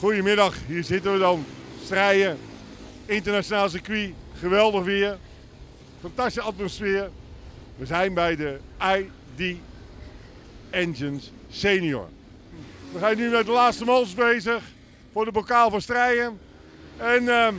Goedemiddag, hier zitten we dan. Strijden, internationaal circuit, geweldig weer. Fantastische atmosfeer. We zijn bij de ID Engines Senior. We zijn nu met de laatste mals bezig voor de bokaal van strijden. En ehm,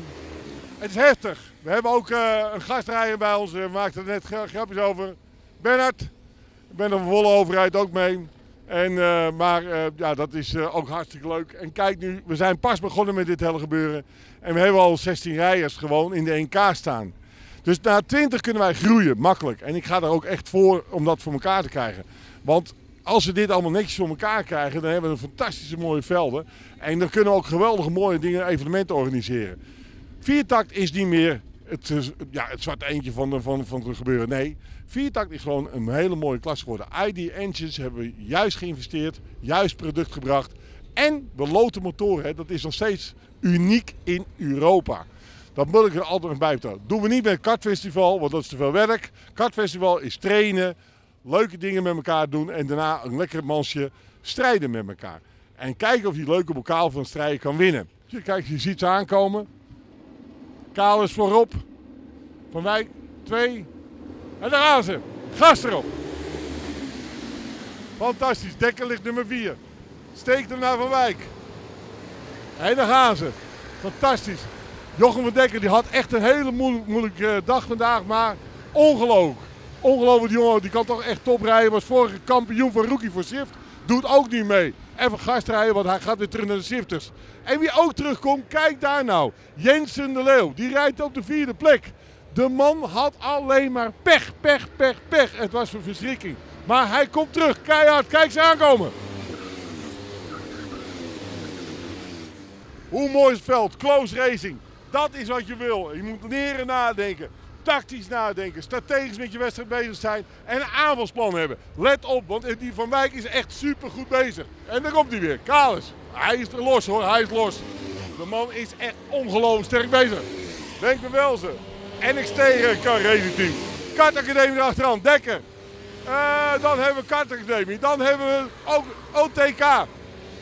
het is heftig. We hebben ook eh, een gastrijder bij ons, we maakten er net gra- grapjes over. Bernard, ik ben er van volle overheid ook mee. En, eh, maar eh, ja, dat is eh, ook hartstikke leuk. En kijk nu, we zijn pas begonnen met dit hele gebeuren. En we hebben al 16 rijders gewoon in de 1K staan. Dus na 20 kunnen wij groeien, makkelijk. En ik ga er ook echt voor om dat voor elkaar te krijgen. Want als we dit allemaal netjes voor elkaar krijgen, dan hebben we een fantastische mooie velden. En dan kunnen we ook geweldige mooie dingen, evenementen organiseren. Viertakt is niet meer het, ja, het zwarte eentje van, de- van, van het gebeuren. Nee, viertakt is gewoon een hele mooie klas geworden. ID Engines hebben we juist geïnvesteerd, juist product gebracht. En we loten motoren, hè, dat is nog steeds uniek in Europa. Dat moet ik er altijd nog bij vertellen. Doen we niet met het kartfestival, want dat is te veel werk. Kartfestival is trainen, leuke dingen met elkaar doen en daarna een lekker mansje strijden met elkaar. En kijken of je leuke bokaal van strijden kan winnen. Kijk, je ziet ze aankomen. Kaal is voorop. Van Wijk, twee. En daar gaan ze. Gas erop. Fantastisch. Dekker ligt nummer vier. Steekt hem naar Van Wijk. En daar gaan ze. Fantastisch. Jochem van Dekker die had echt een hele moeilijk- moeilijke eh, dag vandaag, maar ongelooflijk. Ongelooflijk, die jongen die kan toch echt top rijden. Was vorige kampioen van Rookie voor Shift. Doet ook niet mee. Even gastrijden, want hij gaat weer terug naar de Shifters. En wie ook terugkomt, kijk daar nou. Jensen de Leeuw, die rijdt op de vierde plek. De man had alleen maar pech, pech, pech, pech. Het was een verschrikking. Maar hij komt terug, keihard. Kijk ze aankomen. Hoe mooi het veld? Close racing. Dat is wat je wil. Je moet leren nadenken. Tactisch nadenken. Strategisch met je wedstrijd bezig zijn. En een aanvalsplan hebben. Let op, want die Van Wijk is echt super goed bezig. En daar komt hij weer. Kalis. Hij is er los hoor. Hij is los. De man is echt ongelooflijk sterk bezig. Denk me wel ze. NXT Car Racing Team. Kartacademie erachteraan. Dekker. Eh, dan hebben we Kartacademie. Dan hebben we ook OTK.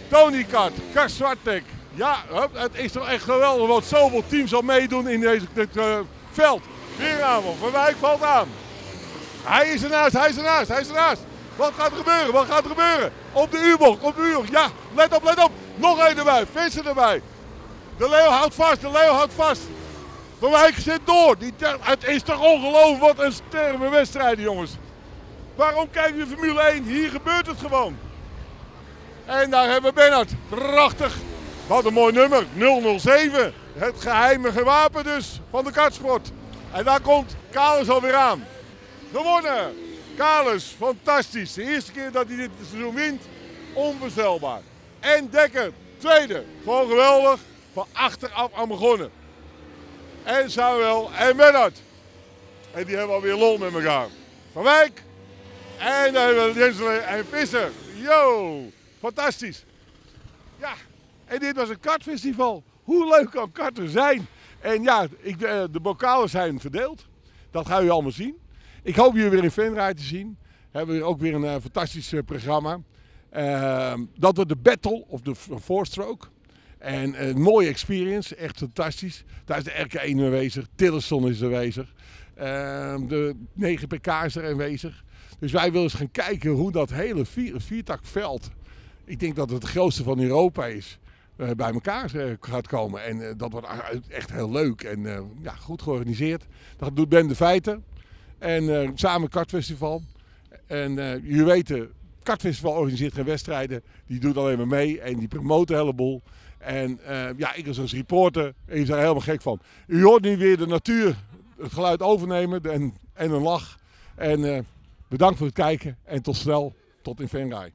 Tony Kart, Kars Zwartek. Ja, het is toch echt geweldig wat zoveel teams al meedoen in deze, dit eh, veld. Weer Van Wijk valt aan. Hij is ernaast, hij is ernaast, hij is ernaast. Wat gaat er gebeuren, wat gaat er gebeuren? Op de U-bocht, op de U-bocht. Ja, let op, let op. Nog één erbij, Vincent erbij. De Leeuw houdt vast, de Leeuw houdt vast. Van Wijk zit door. Die, het is toch ongelooflijk, wat een sterke wedstrijden jongens. Waarom kijken we Formule 1? Hier gebeurt het gewoon. En daar hebben we Bernard. Prachtig. Wat een mooi nummer. 007. Het geheime gewapen dus van de kartsport. En daar komt Kalis alweer aan. Gewonnen. Kalis, fantastisch. De eerste keer dat hij dit seizoen wint. Onvoorstelbaar. En Dekker, tweede. Gewoon geweldig. Van achteraf aan begonnen. En Samuel en Bernard. En die hebben alweer lol met elkaar. Van Wijk. En dan hebben we en Visser. Yo, fantastisch. Ja, en dit was een kartfestival. Hoe leuk kan karten zijn? En ja, ik, eh, de bokalen zijn verdeeld. Dat gaan jullie allemaal zien. Ik hoop jullie weer in Venray te zien. We hebben ook weer een eh, fantastisch eh, programma. Ehm, dat wordt de Battle of the Four-Stroke. En een mooie experience, echt fantastisch. Daar is de RK1 aanwezig, Tillerson is aanwezig. Ehm, de 9 pk is er aanwezig. Dus wij willen eens gaan kijken hoe dat hele vier, viertakveld, ik denk dat het het grootste van Europa is, bij elkaar eh, gaat komen. En eh, dat wordt echt heel leuk en eh, ja, goed georganiseerd. Dat doet Ben de Feiten. En eh, samen Kartfestival. En eh, jullie weten, Kartfestival organiseert geen wedstrijden. Die doet alleen maar mee en die promoten een heleboel. En eh, ja, ik als reporter, ik ben er helemaal gek van. U hoort nu weer de natuur het geluid overnemen en, en een lach. En eh, bedankt voor het kijken en tot snel, tot in Venray.